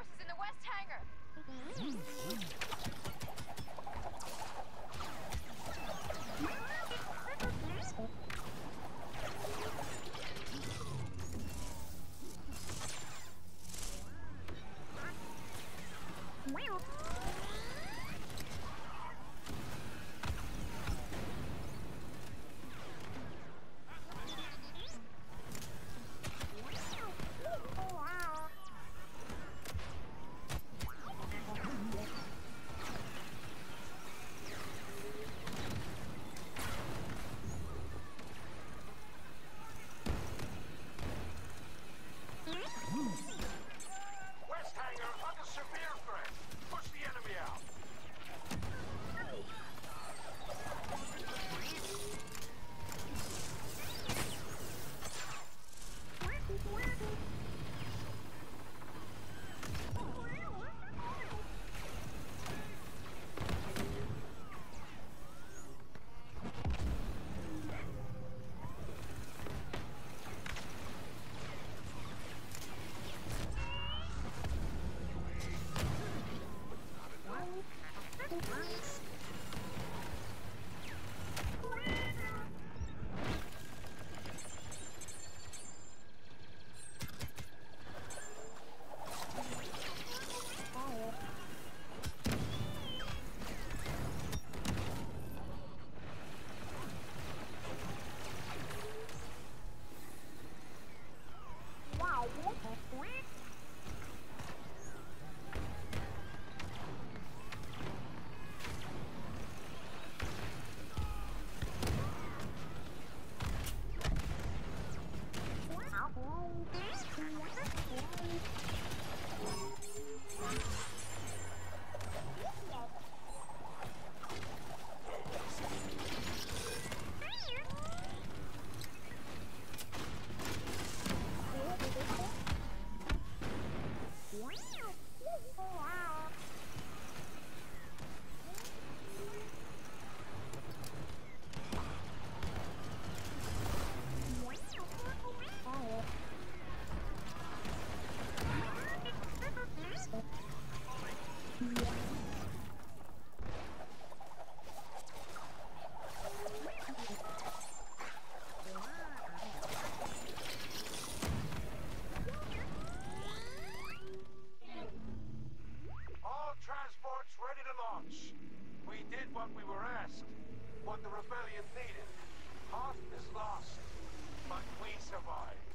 forces in the west hangar. West what we were asked, what the rebellion needed. Half is lost, but we survive.